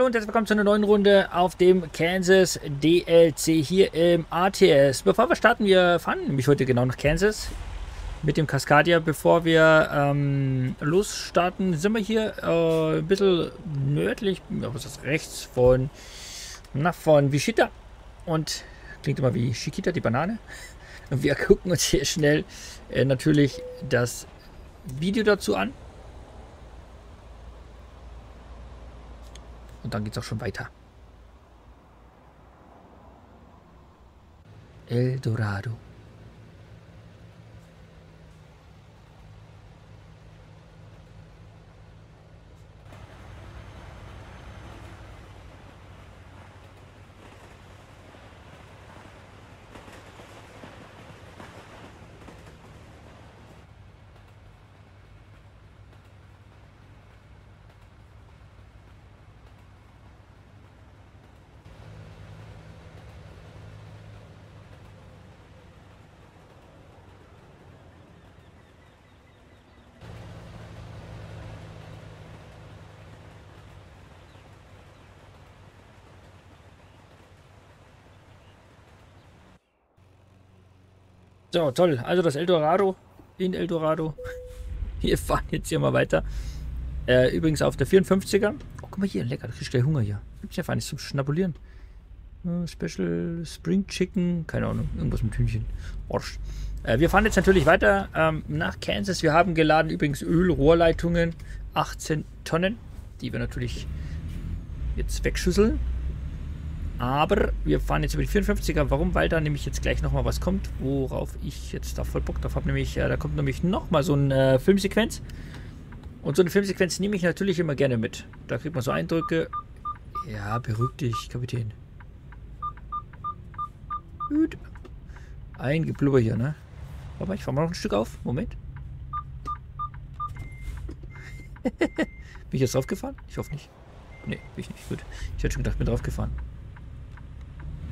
Hallo und herzlich willkommen zu einer neuen Runde auf dem Kansas DLC hier im ATS. Bevor wir starten, wir fahren nämlich heute genau nach Kansas mit dem Cascadia. Bevor wir ähm, losstarten, sind wir hier äh, ein bisschen nördlich, was ist das, rechts von, na, von Wichita. Und klingt immer wie Chiquita, die Banane. Und wir gucken uns hier schnell äh, natürlich das Video dazu an. Und dann geht es auch schon weiter. El Dorado. So, toll. Also das Eldorado in Eldorado. Wir fahren jetzt hier mal weiter. Äh, übrigens auf der 54er. Oh, guck mal hier, lecker. Da kriegst du Hunger hier. Gibt's ja nichts zum Schnabulieren. Uh, Special Spring Chicken. Keine Ahnung. Irgendwas mit Hühnchen. Äh, wir fahren jetzt natürlich weiter ähm, nach Kansas. Wir haben geladen übrigens Ölrohrleitungen. 18 Tonnen. Die wir natürlich jetzt wegschüsseln. Aber wir fahren jetzt über die 54er. Warum? Weil da nämlich jetzt gleich nochmal was kommt, worauf ich jetzt da voll Bock drauf habe. Nämlich, äh, da kommt nämlich nochmal so eine äh, Filmsequenz. Und so eine Filmsequenz nehme ich natürlich immer gerne mit. Da kriegt man so Eindrücke. Ja, beruhig dich, Kapitän. Gut. Ein Geblubber hier, ne? Aber ich fahre mal noch ein Stück auf. Moment. bin ich jetzt draufgefahren? Ich hoffe nicht. Ne, bin ich nicht. Gut. Ich hätte schon gedacht, ich bin draufgefahren.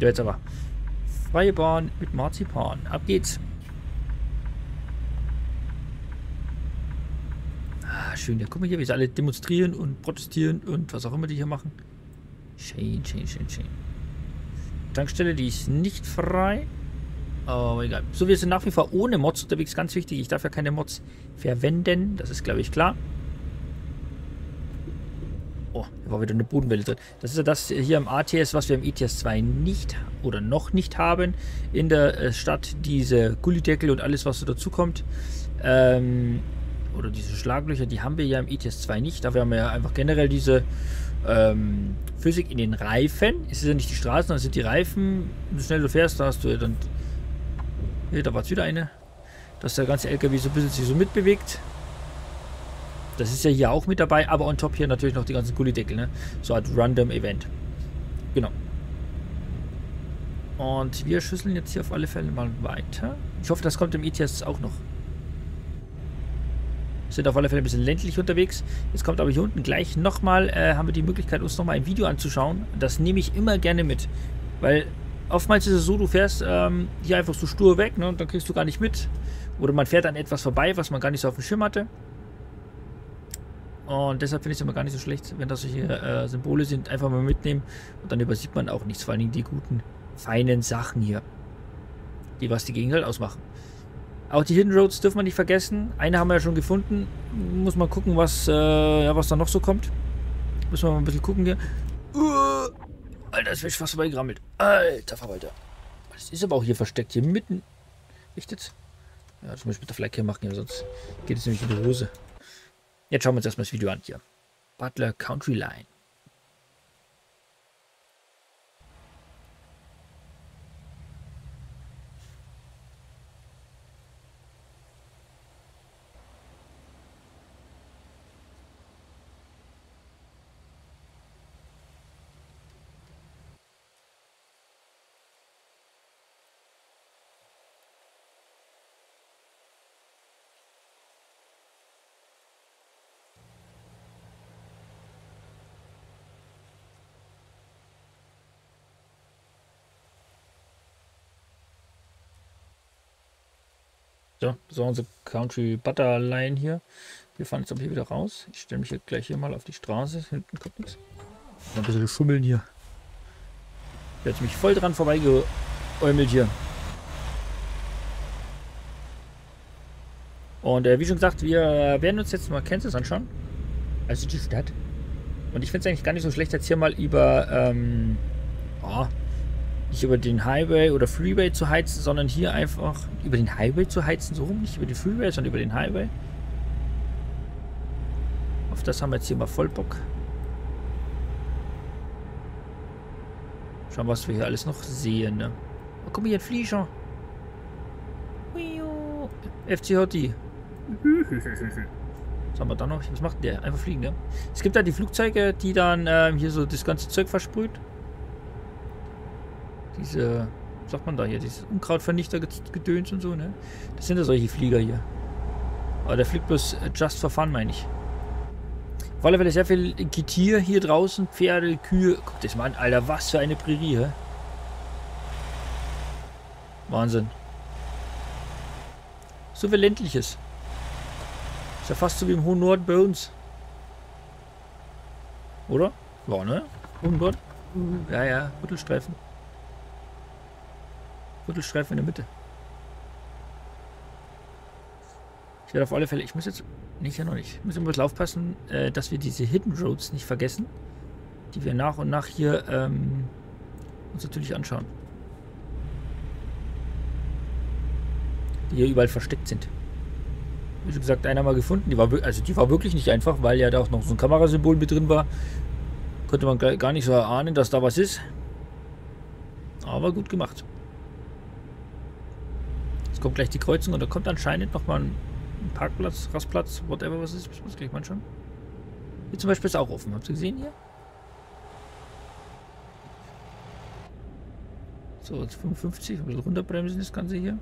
Jetzt aber. Freie Bahn mit Marzipan. Ab geht's. Ah, schön. Ja, guck mal hier, wie sie alle demonstrieren und protestieren und was auch immer die hier machen. Schön, schön, schön, schön. Tankstelle, die ist nicht frei. Aber egal. So, wir sind nach wie vor ohne Mods unterwegs. Ganz wichtig, ich darf ja keine Mods verwenden. Das ist, glaube ich, klar. Oh, da war wieder eine Bodenwelle drin. Das ist ja das hier im ATS, was wir im ETS 2 nicht oder noch nicht haben. In der äh, Stadt diese Gullideckel und alles, was so dazu kommt. Ähm, oder diese Schlaglöcher, die haben wir ja im ETS 2 nicht. Da haben wir ja einfach generell diese ähm, Physik in den Reifen. Es ist ja nicht die Straßen, sondern es sind die Reifen. Wenn du schnell du fährst, da hast du ja dann... Hier, da war es wieder eine. Dass der ganze LKW so ein bisschen sich so mitbewegt. Das ist ja hier auch mit dabei, aber on top hier natürlich noch die ganzen Gullideckel, ne? So als Random Event. Genau. Und wir schüsseln jetzt hier auf alle Fälle mal weiter. Ich hoffe, das kommt im ETS auch noch. Sind auf alle Fälle ein bisschen ländlich unterwegs. Jetzt kommt aber hier unten gleich nochmal, äh, haben wir die Möglichkeit, uns nochmal ein Video anzuschauen. Das nehme ich immer gerne mit. Weil oftmals ist es so, du fährst ähm, hier einfach so stur weg, ne? Und dann kriegst du gar nicht mit. Oder man fährt an etwas vorbei, was man gar nicht so auf dem Schirm hatte. Und deshalb finde ich es immer gar nicht so schlecht, wenn das solche äh, Symbole sind, einfach mal mitnehmen. Und dann übersieht man auch nichts, vor allem die guten, feinen Sachen hier. Die, was die Gegend halt ausmachen. Auch die Hidden Roads dürfen wir nicht vergessen. Eine haben wir ja schon gefunden. Muss mal gucken, was, äh, ja, was da noch so kommt. Müssen wir mal ein bisschen gucken hier. Uh, Alter, das wird fast vorbeigrammelt. Alter Verwalter. Das ist aber auch hier versteckt, hier mitten. Echt? Ja, das muss ich mit der Flagge machen, ja, sonst geht es nämlich in die Hose. Jetzt schauen wir uns erstmal das Video an hier. Butler Country Line. So, war unsere Country Butter Line hier. Wir fahren jetzt aber hier wieder raus. Ich stelle mich jetzt gleich hier mal auf die Straße. Hinten kommt nichts. Ein bisschen schummeln hier. Der hat mich voll dran vorbeigeäumelt hier. Und äh, wie schon gesagt, wir werden uns jetzt mal Kansas anschauen. Also die Stadt. Und ich finde es eigentlich gar nicht so schlecht, jetzt hier mal über, ähm, oh, nicht über den Highway oder Freeway zu heizen, sondern hier einfach über den Highway zu heizen, so rum, nicht über den Freeway, sondern über den Highway. Auf das haben wir jetzt hier mal voll Bock. Schauen, was wir hier alles noch sehen. Ne? Oh, guck mal hier, ein Flieger. FC Hotti. Was haben wir da noch? Was macht der? Einfach fliegen, ne? Es gibt da die Flugzeuge, die dann ähm, hier so das ganze Zeug versprüht. Diese, sagt man da hier? Dieses Unkrautvernichter-Gedöns und so, ne? Das sind ja solche Flieger hier. Aber der fliegt bloß äh, just for fun, meine ich. Auf alle Fälle sehr viel Getier hier draußen. Pferde, Kühe. Guck das mal an, Alter. Was für eine Prärie, hä? Wahnsinn. So viel ländliches. Ist ja fast so wie im hohen Norden bei uns. Oder? Ja, ne? Hohen Norden? Ja, ja, Viertelstreifen. Viertelstreifen in der Mitte. Ich werde auf alle Fälle, ich muss jetzt, nicht ja noch nicht, ich muss immer aufpassen, äh, dass wir diese Hidden Roads nicht vergessen, die wir nach und nach hier ähm, uns natürlich anschauen. Die hier überall versteckt sind wie gesagt, einer mal gefunden. Die war, also die war wirklich nicht einfach, weil ja da auch noch so ein Kamerasymbol mit drin war. Konnte man gar nicht so erahnen, dass da was ist. Aber gut gemacht. Jetzt kommt gleich die Kreuzung und da kommt anscheinend nochmal ein Parkplatz, Rastplatz, whatever was ist. Muss gleich mal schauen. Hier zum Beispiel ist auch offen. Habt ihr gesehen hier? So, jetzt 55. Ein bisschen runterbremsen das Ganze hier.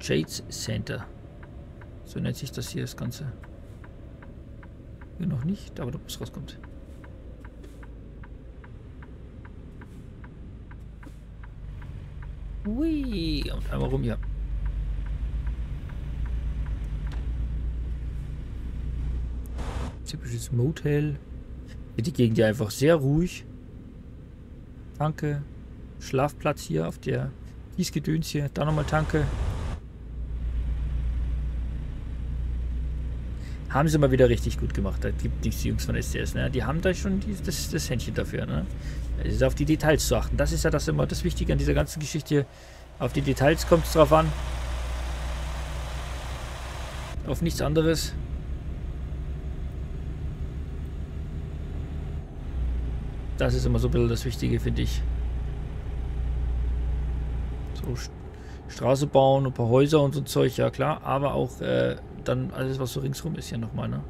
Jades Center. So nennt sich das hier das Ganze. Hier noch nicht, aber ob es rauskommt. Hui, und einmal rum hier. Typisches Motel. Die Gegend ja einfach sehr ruhig. Tanke. Schlafplatz hier auf der Kiesgedöns hier. Da nochmal Tanke. Haben sie mal wieder richtig gut gemacht. Da gibt nichts die Jungs von STS. Ne? Die haben da schon die, das, das Händchen dafür. Ne? Es ist auf die Details zu achten. Das ist ja das immer das Wichtige an dieser ganzen Geschichte. Auf die Details kommt es drauf an. Auf nichts anderes. Das ist immer so ein bisschen das Wichtige, finde ich. So, Straße bauen, ein paar Häuser und so Zeug, ja klar. Aber auch äh, dann alles, was so ringsrum ist, hier nochmal, ne?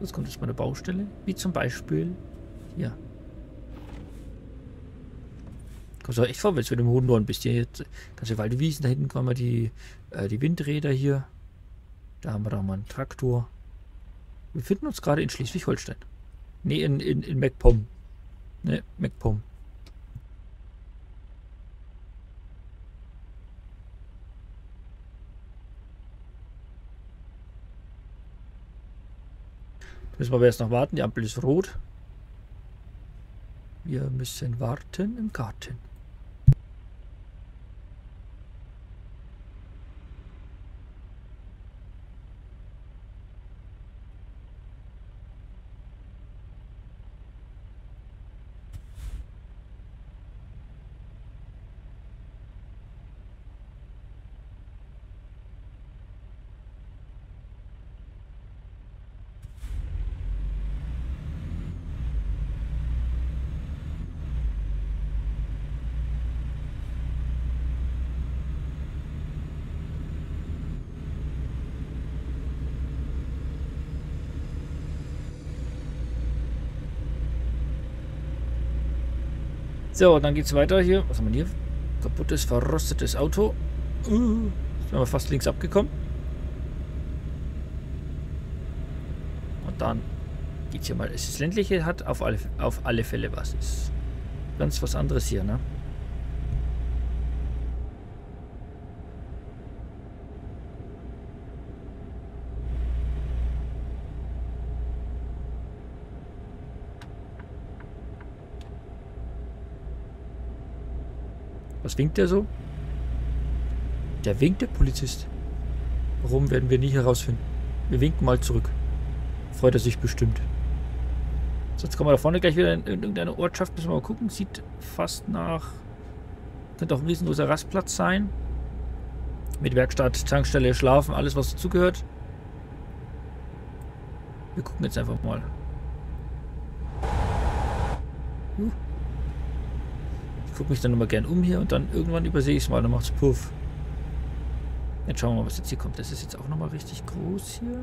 Jetzt kommt jetzt mal eine Baustelle, wie zum Beispiel hier. Kommst du echt vorwärts, wenn du im Hohendorn bist. Hier jetzt ganze Waldwiesen, da hinten kommen wir die, äh, die Windräder hier. Da haben wir da mal einen Traktor. Wir befinden uns gerade in Schleswig-Holstein. Ne, in, in, in MacPom. Ne, MacPom. Müssen wir aber erst noch warten. Die Ampel ist rot. Wir müssen warten im Garten. So, dann geht's weiter hier. Was haben wir hier? Kaputtes, verrostetes Auto. Uh, sind wir fast links abgekommen. Und dann geht's hier mal. Das ländliche hat auf alle, auf alle Fälle was. Ist ganz was anderes hier, ne? Was winkt der so? Der winkt, der Polizist. Warum werden wir nie herausfinden? Wir winken mal zurück. Freut er sich bestimmt. Sonst kommen wir da vorne gleich wieder in irgendeine Ortschaft. Müssen wir mal gucken. Sieht fast nach... Könnte auch ein riesengroßer Rastplatz sein. Mit Werkstatt, Tankstelle, Schlafen, alles was dazugehört. Wir gucken jetzt einfach mal. Ich gucke mich dann immer gern um hier und dann irgendwann übersehe ich es mal, dann macht es Puff. Jetzt schauen wir mal, was jetzt hier kommt. Das ist jetzt auch nochmal richtig groß hier.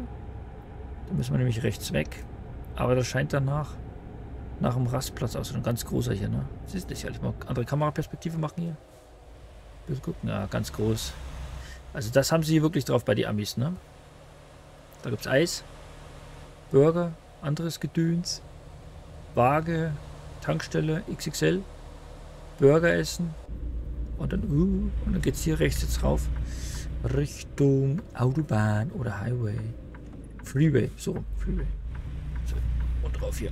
Da müssen wir nämlich rechts weg. Aber das scheint danach nach dem Rastplatz aus. Ein ganz großer hier, ne? Siehst du, ich mal andere Kameraperspektive machen hier. Wir gucken, ja, ganz groß. Also das haben sie hier wirklich drauf bei die Amis, ne? Da gibt's Eis, Burger, anderes Gedöns, Waage, Tankstelle, XXL, Burger essen und dann, uh, und dann geht's hier rechts jetzt rauf. Richtung Autobahn oder Highway. Freeway, so, Freeway. So, und drauf hier.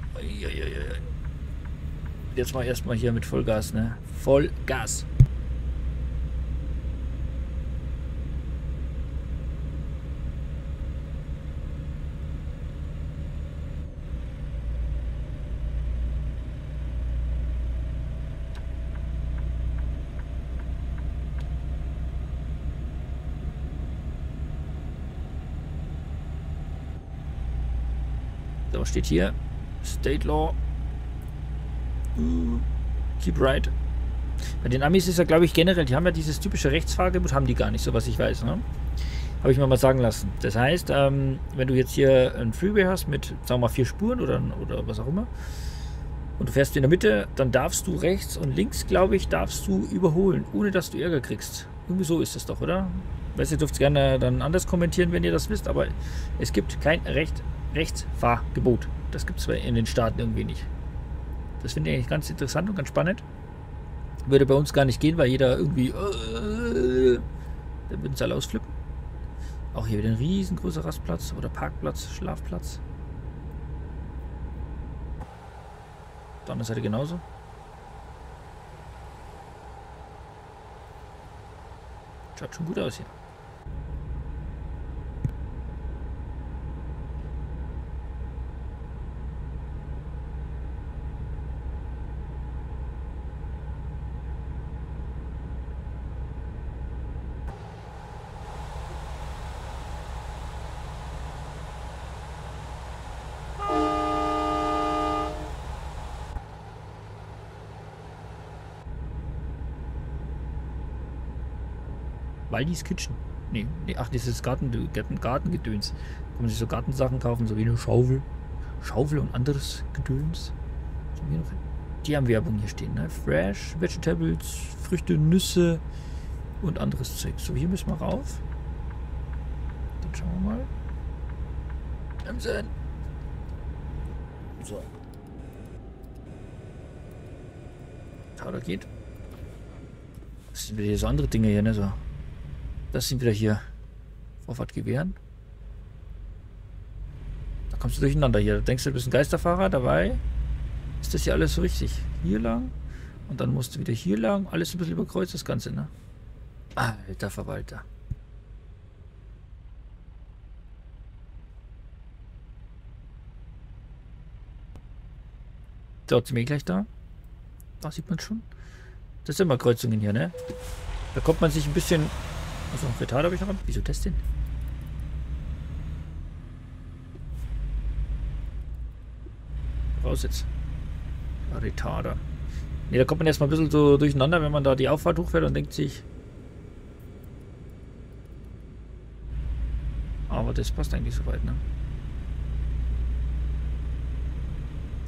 Jetzt mal erstmal hier mit Vollgas, ne? Vollgas. So, steht hier. State Law. Uh, keep right. Bei den Amis ist ja, glaube ich, generell, die haben ja dieses typische Rechtsfahrgebot, haben die gar nicht, so was ich weiß, ne? Habe ich mir mal sagen lassen. Das heißt, ähm, wenn du jetzt hier ein Freeway hast mit, sagen wir mal, vier Spuren oder, oder was auch immer, und du fährst in der Mitte, dann darfst du rechts und links, glaube ich, darfst du überholen, ohne dass du Ärger kriegst. Irgendwie so ist es doch, oder? Weißt ihr dürft gerne dann anders kommentieren, wenn ihr das wisst, aber es gibt kein Recht Rechtsfahrgebot. Das gibt es in den Staaten irgendwie nicht. Das finde ich eigentlich ganz interessant und ganz spannend. Würde bei uns gar nicht gehen, weil jeder irgendwie. Äh, dann würden sie alle ausflippen. Auch hier wieder ein riesengroßer Rastplatz oder Parkplatz, Schlafplatz. Auf der anderen Seite genauso. Schaut schon gut aus hier. Waldis Kitchen. Nee, nee, ach, dieses Garten, Garten, Gartengedöns. Kann man sich so Gartensachen kaufen, so wie eine Schaufel. Schaufel und anderes Gedöns. Die haben Werbung hier stehen, ne? Fresh, Vegetables, Früchte, Nüsse und anderes Zeug. So, hier müssen wir rauf. Dann schauen wir mal. Bremsen. So. Schau, da geht. Das sind wieder so andere Dinge hier, ne? So. Das sind wieder hier Vorfahrtgewehren. Da kommst du durcheinander hier. Da denkst du, du bist ein Geisterfahrer dabei. Ist das hier alles so richtig? Hier lang. Und dann musst du wieder hier lang. Alles ein bisschen überkreuzt, das Ganze, ne? Alter Verwalter. Dort sind wir gleich da. Da sieht man schon. Das sind immer Kreuzungen hier, ne? Da kommt man sich ein bisschen Achso, Retard habe ich noch. Wieso das denn? Raus jetzt. Retarder. Ne, da kommt man erstmal ein bisschen so durcheinander, wenn man da die Auffahrt hochfährt und denkt sich. Aber das passt eigentlich soweit, ne?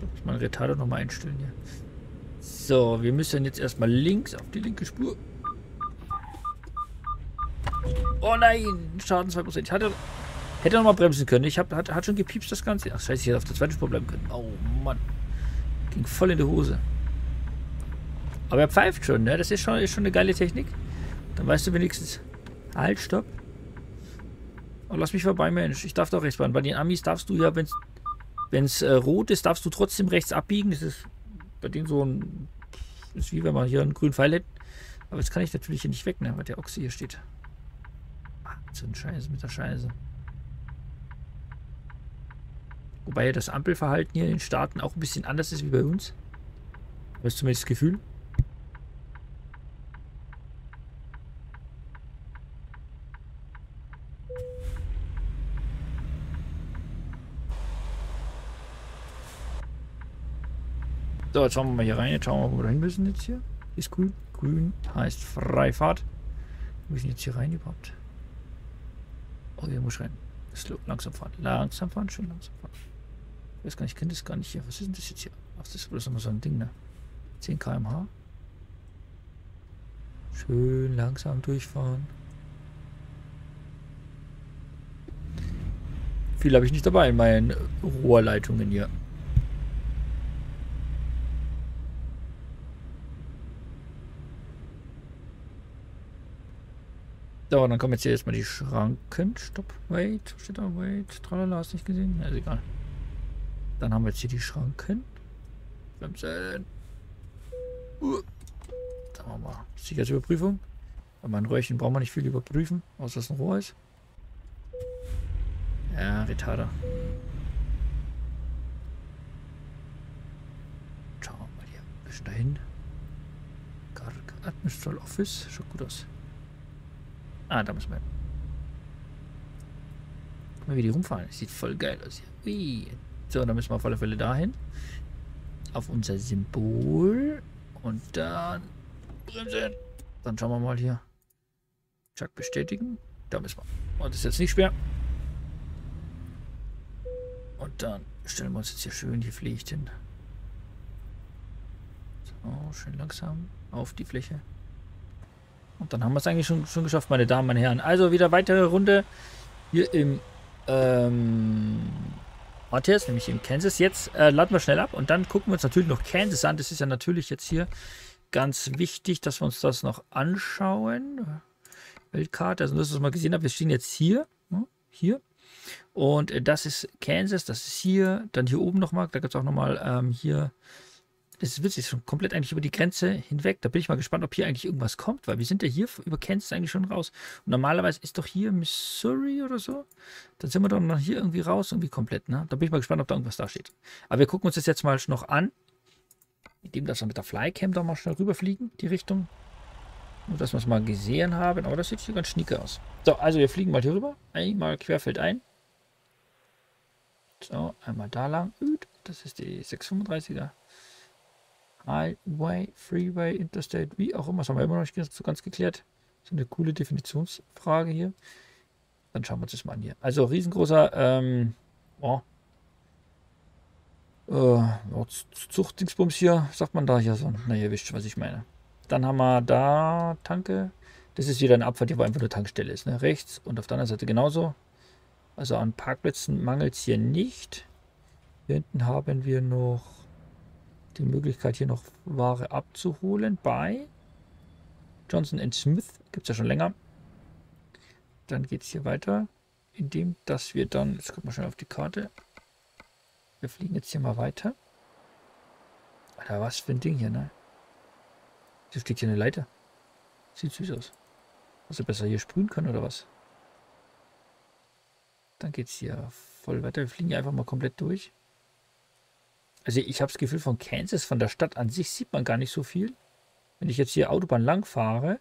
Ich muss meinen Retarder nochmal einstellen hier. So, wir müssen jetzt erstmal links auf die linke Spur. Oh nein, Schaden 2%. Ich hatte, hätte noch mal bremsen können. Ich hab, hat, hat schon gepiepst das Ganze. Ach scheiße, ich hätte auf der zweiten Spur bleiben können. Oh Mann. Ging voll in die Hose. Aber er pfeift schon, ne? Das ist schon, ist schon eine geile Technik. Dann weißt du wenigstens. Halt, stopp. Oh, lass mich vorbei, Mensch. Ich darf doch rechts fahren. Bei den Amis darfst du ja, wenn es äh, rot ist, darfst du trotzdem rechts abbiegen. Das ist bei denen so ein. ist wie wenn man hier einen grünen Pfeil hätte. Aber jetzt kann ich natürlich hier nicht wegnehmen, weil der Ochse hier steht. So ein Scheiße mit der Scheiße. Wobei das Ampelverhalten hier in den Staaten auch ein bisschen anders ist wie bei uns. Das ist zumindest das Gefühl. So, jetzt schauen wir mal hier rein. Jetzt schauen wir mal, wo wir hin müssen jetzt hier. Ist grün. Grün heißt Freifahrt. Wir müssen jetzt hier rein überhaupt. Oh, hier muss rein. Slow, langsam fahren. Langsam fahren, schön langsam fahren. Ich weiß gar nicht, ich kenne das gar nicht hier. Was ist denn das jetzt hier? Ach, das ist bloß immer so ein Ding, ne? 10 km/h. Schön langsam durchfahren. Viel habe ich nicht dabei in meinen Rohrleitungen hier. So, dann kommen jetzt hier erstmal die Schranken. Stopp, wait, steht da, wait, tralala, hast nicht gesehen? Ja, ist egal. Dann haben wir jetzt hier die Schranken. Bremsen. Uh. Sagen wir mal, Sicherheitsüberprüfung. Bei meinen Röhrchen braucht man nicht viel überprüfen, außer dass ein Rohr ist. Ja, Retarder. Schauen wir mal hier. Ein bisschen dahin. Administral Office. Schaut gut aus. Ah, da müssen wir hin. Guck mal, wie die rumfahren. Das sieht voll geil aus hier. Ui. So, dann müssen wir auf alle Fälle dahin. Auf unser Symbol. Und dann bremsen. Dann schauen wir mal hier. Chuck bestätigen. Da müssen wir. Und das ist jetzt nicht schwer. Und dann stellen wir uns jetzt hier schön die Pflicht hin. So, schön langsam auf die Fläche. Und dann haben wir es eigentlich schon, schon geschafft, meine Damen und Herren. Also wieder weitere Runde hier im ähm, Matthias, nämlich in Kansas. Jetzt äh, laden wir schnell ab und dann gucken wir uns natürlich noch Kansas an. Das ist ja natürlich jetzt hier ganz wichtig, dass wir uns das noch anschauen. Weltkarte, also das, was wir gesehen haben, wir stehen jetzt hier. Ne, hier. Und äh, das ist Kansas, das ist hier. Dann hier oben nochmal, da gibt es auch nochmal ähm, hier das ist witzig, schon komplett eigentlich über die Grenze hinweg. Da bin ich mal gespannt, ob hier eigentlich irgendwas kommt, weil wir sind ja hier über Kansas eigentlich schon raus. Und normalerweise ist doch hier Missouri oder so. Dann sind wir doch noch hier irgendwie raus, irgendwie komplett. Ne? Da bin ich mal gespannt, ob da irgendwas da steht. Aber wir gucken uns das jetzt mal noch an. Indem dass wir mit der Flycam da mal schnell rüberfliegen, die Richtung. Nur, dass wir es mal gesehen haben. Aber das sieht hier ganz schnieke aus. So, also wir fliegen mal hier rüber. Einmal querfeld ein. So, einmal da lang. Das ist die 635er. Highway, Freeway, Interstate, wie auch immer. Das haben wir immer noch nicht so ganz geklärt. So eine coole Definitionsfrage hier. Dann schauen wir uns das mal an hier. Also riesengroßer ähm, oh, äh, Zuchtdingsbums hier, sagt man da hier so. Na, ihr wisst, was ich meine. Dann haben wir da Tanke. Das ist wieder eine Abfahrt, wo einfach eine Tankstelle ist. Ne? Rechts und auf der anderen Seite genauso. Also an Parkplätzen mangelt es hier nicht. Hier hinten haben wir noch die Möglichkeit, hier noch Ware abzuholen bei Johnson Smith. Gibt es ja schon länger. Dann geht es hier weiter, indem dass wir dann, jetzt gucken wir schnell auf die Karte. Wir fliegen jetzt hier mal weiter. Alter, was für ein Ding hier, ne? Hier steht hier eine Leiter. Sieht süß aus. Er besser hier sprühen kann oder was? Dann geht es hier voll weiter. Wir fliegen hier einfach mal komplett durch. Also ich habe das Gefühl, von Kansas, von der Stadt an sich sieht man gar nicht so viel. Wenn ich jetzt hier Autobahn lang fahre,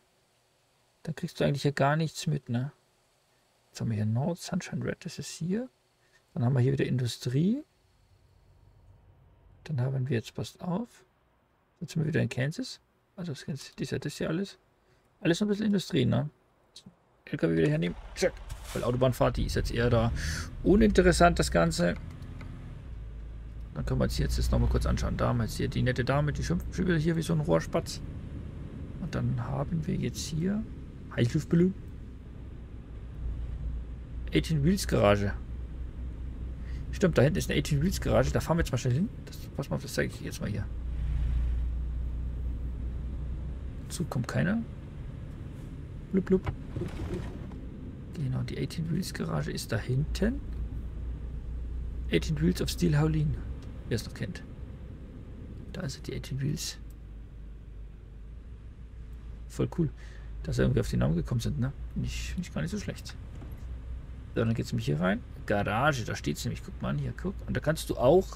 dann kriegst du eigentlich hier gar nichts mit, ne? Jetzt haben wir hier North Sunshine Red, das ist hier. Dann haben wir hier wieder Industrie. Dann haben wir jetzt, passt auf. Jetzt sind wir wieder in Kansas. Also das ist ja das hier alles. Alles ein bisschen Industrie, ne? LKW wieder hernehmen. Check. Weil Autobahnfahrt, die ist jetzt eher da uninteressant, das Ganze. Dann können wir uns jetzt, jetzt nochmal kurz anschauen. Da haben wir jetzt hier die nette Dame, die schimpft schon wieder hier wie so ein Rohrspatz. Und dann haben wir jetzt hier Heißluftballon. 18 Wheels Garage. Stimmt, da hinten ist eine 18 Wheels Garage. Da fahren wir jetzt mal schnell hin. Das, pass mal auf, das zeige ich jetzt mal hier. Zug kommt keiner. Blub, blub. Genau, die 18 Wheels Garage ist da hinten. 18 Wheels of Steel Howlin. Wer es noch kennt. Da sind die 18 Wheels. voll cool, dass sie irgendwie auf den Namen gekommen sind. Ne? Find ich gar nicht so schlecht. So, dann geht es nämlich hier rein. Garage, da steht es nämlich. Guck mal an, hier, guck. Und da kannst du auch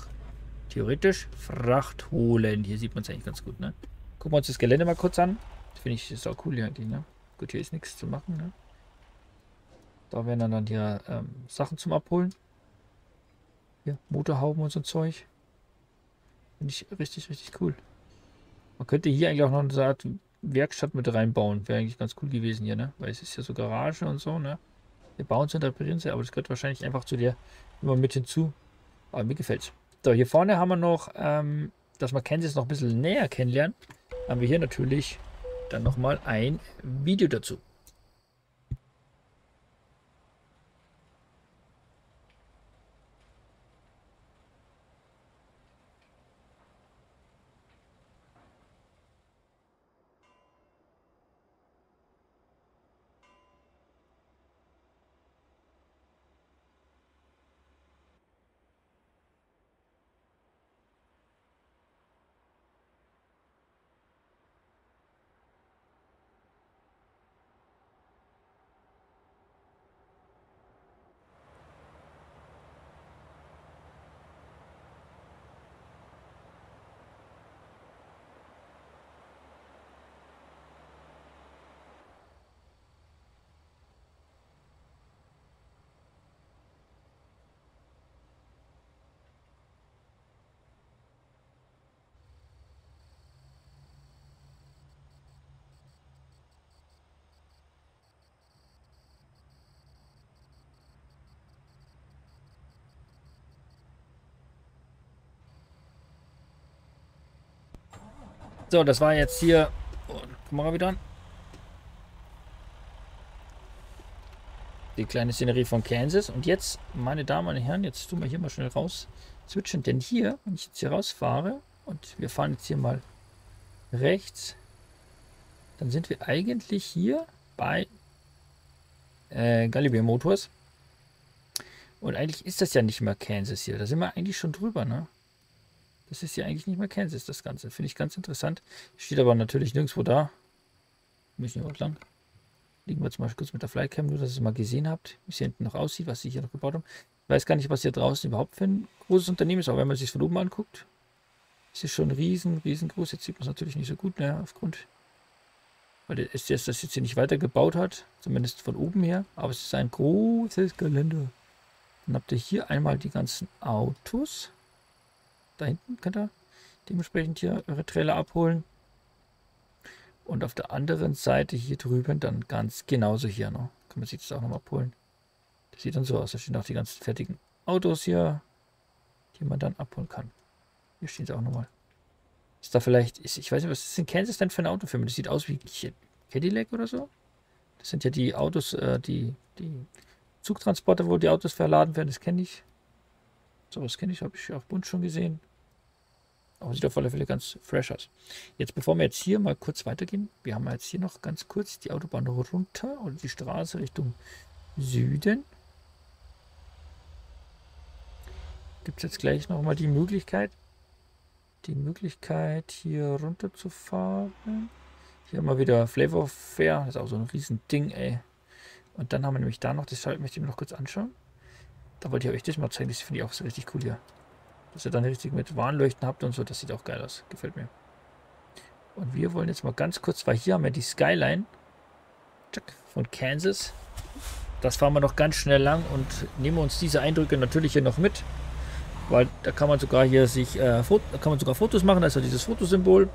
theoretisch Fracht holen. Hier sieht man es eigentlich ganz gut, ne? Gucken wir uns das Gelände mal kurz an. Finde ich, ist auch cool hier eigentlich, ne? Gut, hier ist nichts zu machen, ne? Da werden dann hier ähm, Sachen zum Abholen. Hier, Motorhauben und so Zeug. Finde ich richtig, richtig cool. Man könnte hier eigentlich auch noch eine Art Werkstatt mit reinbauen. Wäre eigentlich ganz cool gewesen hier, ne? Weil es ist ja so Garage und so, ne? Wir bauen es und reparieren sie, aber das gehört wahrscheinlich einfach zu der immer mit hinzu. Aber mir gefällt's. So, hier vorne haben wir noch, ähm, dass wir Kansas noch ein bisschen näher kennenlernen. Haben wir hier natürlich dann nochmal ein Video dazu. So, das war jetzt hier. Oh, Kamera wieder an. Die kleine Szenerie von Kansas. Und jetzt, meine Damen und Herren, jetzt tun wir hier mal schnell raus switchen. Denn hier, wenn ich jetzt hier rausfahre und wir fahren jetzt hier mal rechts, dann sind wir eigentlich hier bei äh, Galibier Motors. Und eigentlich ist das ja nicht mehr Kansas hier. Da sind wir eigentlich schon drüber, ne? Das ist ja eigentlich nicht mehr Kansas, das Ganze. Finde ich ganz interessant. Steht aber natürlich nirgendwo da. Müssen wir lang. Liegen wir jetzt mal kurz mit der Flycam, nur dass ihr es mal gesehen habt, wie es hier hinten noch aussieht, was sie hier noch gebaut haben. Ich weiß gar nicht, was hier draußen überhaupt für ein großes Unternehmen ist, aber wenn man sich von oben anguckt, ist es schon riesen, riesengroß. Jetzt sieht man es natürlich nicht so gut, ne, aufgrund, weil der STS das jetzt hier nicht weiter gebaut hat, zumindest von oben her, aber es ist ein großes Gelände. Dann habt ihr hier einmal die ganzen Autos. Da hinten könnt ihr dementsprechend hier eure Trailer abholen. Und auf der anderen Seite hier drüben dann ganz genauso hier noch. Kann man sich das auch nochmal abholen. Das sieht dann so aus. Da stehen auch die ganzen fertigen Autos hier, die man dann abholen kann. Hier stehen sie auch nochmal. Ist da vielleicht, ist, ich weiß nicht, was ist in Kansas denn für ein Autofirma? Das sieht aus wie Cadillac oder so. Das sind ja die Autos, äh, die, die Zugtransporter, wo die Autos verladen werden. Das kenne ich. So was kenne ich, habe ich auf Bund schon gesehen. Aber sieht auf alle Fälle ganz fresh aus. Jetzt, bevor wir jetzt hier mal kurz weitergehen, wir haben jetzt hier noch ganz kurz die Autobahn runter und die Straße Richtung Süden. Gibt es jetzt gleich nochmal die Möglichkeit, die Möglichkeit hier runter zu fahren. Hier haben wir wieder Flavor Fair, das ist auch so ein riesen Ding, ey. Und dann haben wir nämlich da noch, das möchte ich mir noch kurz anschauen. Da wollte ich euch das mal zeigen. Das finde ich auch so richtig cool hier. Dass ihr dann richtig mit Warnleuchten habt und so. Das sieht auch geil aus. Gefällt mir. Und wir wollen jetzt mal ganz kurz, weil hier haben wir die Skyline von Kansas. Das fahren wir noch ganz schnell lang und nehmen uns diese Eindrücke natürlich hier noch mit. Weil da kann man sogar hier sich, äh, da kann man sogar Fotos machen. Ja dieses Fotosymbol.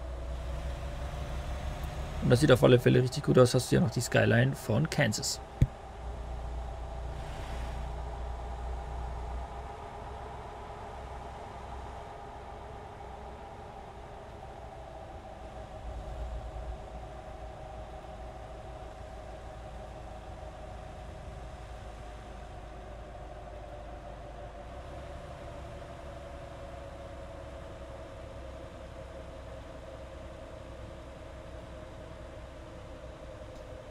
Und das sieht auf alle Fälle richtig gut aus. Hast du hier noch die Skyline von Kansas.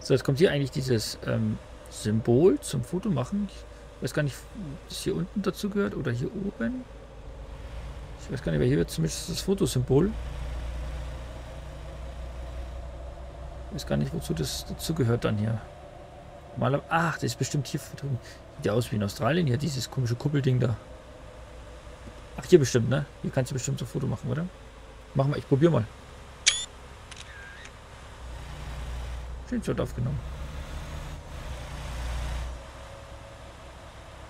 So, jetzt kommt hier eigentlich dieses ähm, Symbol zum Foto machen. Ich weiß gar nicht, ob das hier unten dazu gehört oder hier oben. Ich weiß gar nicht, wer hier wird zumindest das Fotosymbol. Ich weiß gar nicht, wozu das dazu gehört dann hier. Mal, ach, das ist bestimmt hier drüben. Sieht ja aus wie in Australien hier, dieses komische Kuppelding da. Ach, hier bestimmt, ne? Hier kannst du bestimmt so ein Foto machen, oder? Mach mal, ich probier mal. Schön Shot aufgenommen.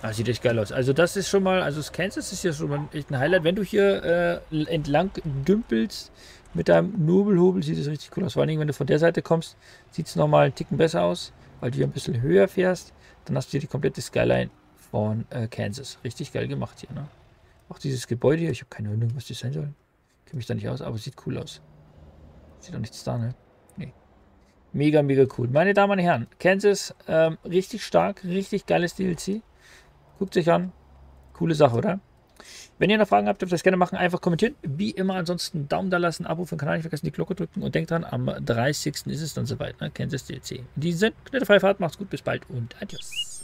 Ah, sieht echt geil aus. Also das ist schon mal, also das Kansas ist ja schon mal echt ein Highlight. Wenn du hier äh, entlang dümpelst mit deinem Nobelhobel, sieht es richtig cool aus. Vor allem, wenn du von der Seite kommst, sieht es nochmal einen Ticken besser aus, weil du hier ein bisschen höher fährst. Dann hast du hier die komplette Skyline von äh, Kansas. Richtig geil gemacht hier, ne? Auch dieses Gebäude hier, ich habe keine Ahnung, was das sein soll. Kenne mich da nicht aus, aber sieht cool aus. Sieht doch nichts da, ne? Mega, mega cool. Meine Damen und Herren, Kansas, ähm, richtig stark, richtig geiles DLC. Guckt sich an. Coole Sache, oder? Wenn ihr noch Fragen habt, dürft ihr das gerne machen. Einfach kommentieren. Wie immer, ansonsten Daumen da lassen, Abo für den Kanal nicht vergessen, die Glocke drücken. Und denkt dran, am 30. ist es dann soweit. Ne? Kansas DLC. In diesem Sinne, gute freie Fahrt, macht's gut, bis bald und adios.